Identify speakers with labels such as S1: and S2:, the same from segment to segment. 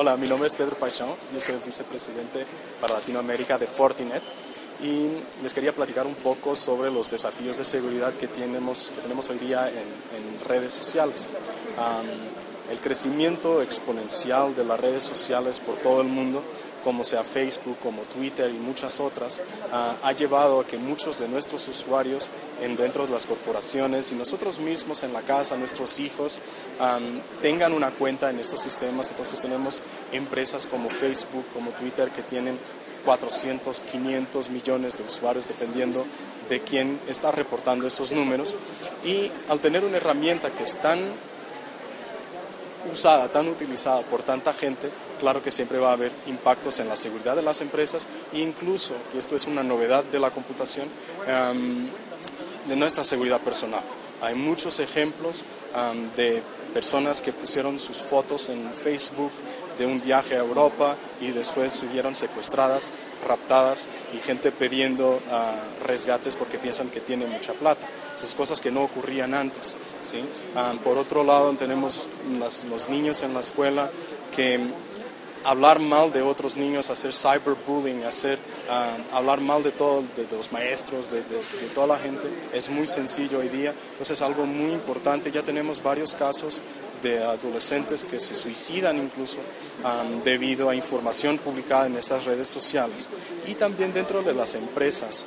S1: Hola, mi nombre es Pedro Paixão, yo soy vicepresidente para Latinoamérica de Fortinet y les quería platicar un poco sobre los desafíos de seguridad que tenemos, que tenemos hoy día en, redes sociales. el crecimiento exponencial de las redes sociales por todo el mundo como sea Facebook, como Twitter y muchas otras, ah, ha llevado a que muchos de nuestros usuarios en, dentro de las corporaciones y nosotros mismos en la casa, nuestros hijos, tengan una cuenta en estos sistemas. Entonces tenemos empresas como Facebook, como Twitter, que tienen 400, 500 millones de usuarios dependiendo de quién está reportando esos números. Y al tener una herramienta que es tan usada, tan utilizada por tanta gente, claro que siempre va a haber impactos en la seguridad de las empresas e incluso, y esto es una novedad de la computación, em, de nuestra seguridad personal. Hay muchos ejemplos em, de personas que pusieron sus fotos en Facebook de un viaje a Europa y después se vieron secuestradas, raptadas y gente pidiendo ah, resgates porque piensan que tiene mucha plata. Esas cosas que no ocurrían antes. ¿sí? Ah, por otro lado, tenemos los niños en la escuela que hablar mal de otros niños, hacer cyberbullying, hacer, ah, hablar mal de, todo, de, los maestros, de, toda la gente, es muy sencillo hoy día. Entonces es algo muy importante. Ya tenemos varios casos de adolescentes que se suicidan incluso debido a información publicada en estas redes sociales. Y también dentro de las empresas,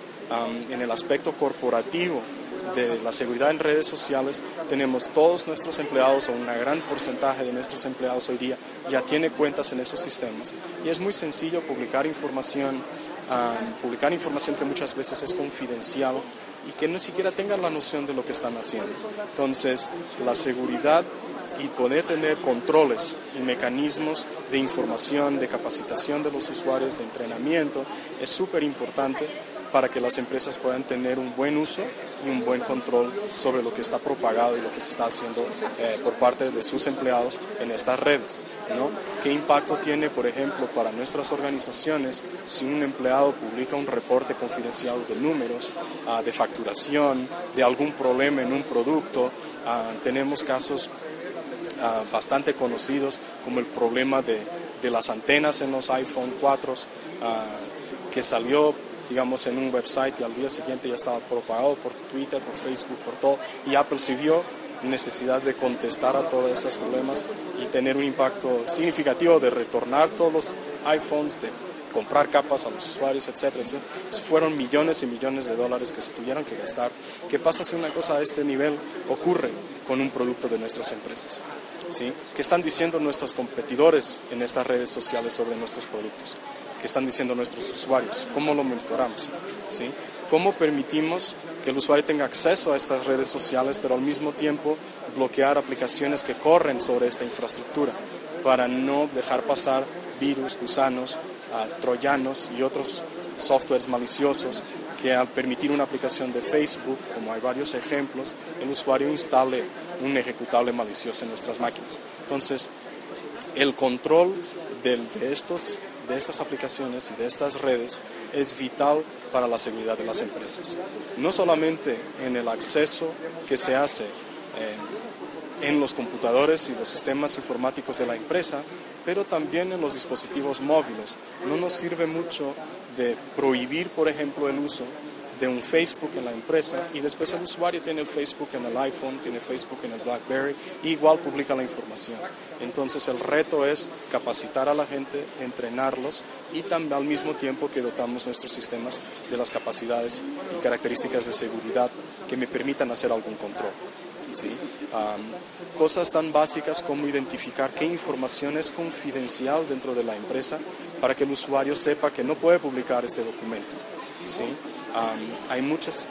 S1: en el aspecto corporativo, de la seguridad en redes sociales, tenemos todos nuestros empleados o un gran porcentaje de nuestros empleados hoy día ya tiene cuentas en esos sistemas. Y es muy sencillo publicar información, publicar información que muchas veces es confidencial y que ni siquiera tengan la noción de lo que están haciendo. Entonces, la seguridad y poder tener controles y mecanismos de información, de capacitación de los usuarios, de entrenamiento, es súper importante para que las empresas puedan tener un buen uso y un buen control sobre lo que está propagado y lo que se está haciendo eh, por parte de sus empleados en estas redes. ¿no? ¿Qué impacto tiene, por ejemplo, para nuestras organizaciones si un empleado publica un reporte confidencial de números, ah, de facturación, de algún problema en un producto? Ah, tenemos casos ah, bastante conocidos como el problema de, de, las antenas en los iPhone 4 que salió digamos, en un website y al día siguiente ya estaba propagado por Twitter, por Facebook, por todo, y Apple sí vio necesidad de contestar a todos esos problemas y tener un impacto significativo de retornar todos los iPhones, de comprar capas a los usuarios, etcétera, Fueron millones y millones de dólares que se tuvieron que gastar. ¿Qué pasa si una cosa a este nivel ocurre con un producto de nuestras empresas? ¿Sí? ¿Qué están diciendo nuestros competidores en estas redes sociales sobre nuestros productos? Que están diciendo nuestros usuarios, cómo lo monitoramos, ¿sí? cómo permitimos que el usuario tenga acceso a estas redes sociales, pero al mismo tiempo bloquear aplicaciones que corren sobre esta infraestructura para no dejar pasar virus, gusanos, ah, troyanos y otros softwares maliciosos que al permitir una aplicación de Facebook, como hay varios ejemplos, el usuario instale un ejecutable malicioso en nuestras máquinas. Entonces, el control de estos de estas aplicaciones y de estas redes es vital para la seguridad de las empresas. No solamente en el acceso que se hace en, en los computadores y los sistemas informáticos de la empresa, pero también en los dispositivos móviles. No nos sirve mucho de prohibir, por ejemplo, el uso de un Facebook en la empresa y después el usuario tiene el Facebook en el iPhone, tiene Facebook en el BlackBerry y igual publica la información. Entonces el reto es capacitar a la gente, entrenarlos y también al mismo tiempo que dotamos nuestros sistemas de las capacidades y características de seguridad que me permitan hacer algún control. ¿sí? cosas tan básicas como identificar qué información es confidencial dentro de la empresa para que el usuario sepa que no puede publicar este documento. ¿sí? Hay muchas,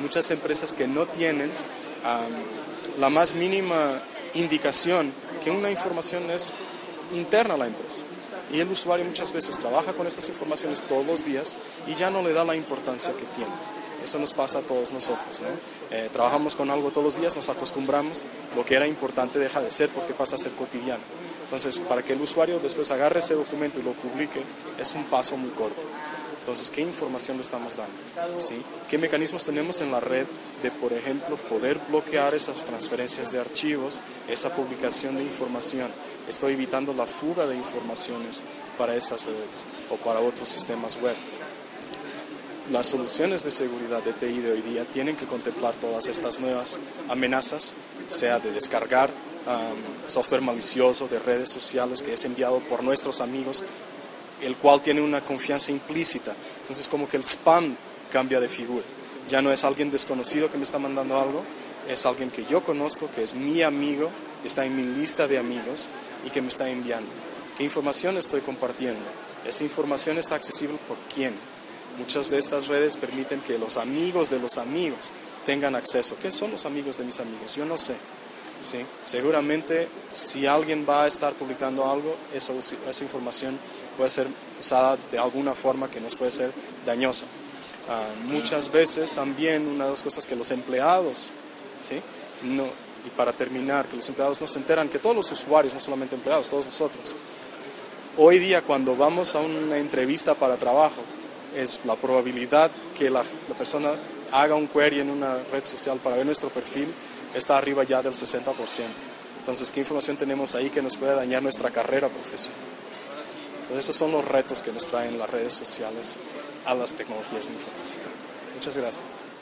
S1: muchas empresas que no tienen la más mínima indicación que una información es interna a la empresa. Y el usuario muchas veces trabaja con estas informaciones todos los días y ya no le da la importancia que tiene. Eso nos pasa a todos nosotros. Eh, trabajamos con algo todos los días, nos acostumbramos, lo que era importante deja de ser porque pasa a ser cotidiano. Entonces, para que el usuario después agarre ese documento y lo publique, es un paso muy corto. Entonces, ¿qué información le estamos dando? ¿Sí? ¿Qué mecanismos tenemos en la red de, por ejemplo, poder bloquear esas transferencias de archivos, esa publicación de información? estoy evitando la fuga de informaciones para estas redes o para otros sistemas web. Las soluciones de seguridad de TI de hoy día tienen que contemplar todas estas nuevas amenazas, sea de descargar software malicioso de redes sociales que es enviado por nuestros amigos, el cual tiene una confianza implícita. Entonces como que el spam cambia de figura. Ya no es alguien desconocido que me está mandando algo, es alguien que yo conozco, que es mi amigo, está en mi lista de amigos y que me está enviando. ¿Qué información estoy compartiendo? Esa información está accesible por quién. Muchas de estas redes permiten que los amigos de los amigos tengan acceso. ¿Qué son los amigos de mis amigos? Yo no sé. ¿sí? Seguramente si alguien va a estar publicando algo, esa, esa información puede ser usada de alguna forma que nos puede ser dañosa. Ah, muchas veces también una de las cosas que los empleados, ¿sí? no, y para terminar, que los empleados no se enteran, que todos los usuarios, no solamente empleados, todos nosotros, hoy día cuando vamos a una entrevista para trabajo, es la probabilidad que la, la persona haga un query en una red social para ver nuestro perfil está arriba ya del 60%. Entonces, ¿qué información tenemos ahí que nos puede dañar nuestra carrera profesional? Entonces, esos son los retos que nos traen las redes sociales a las tecnologías de información. Muchas gracias.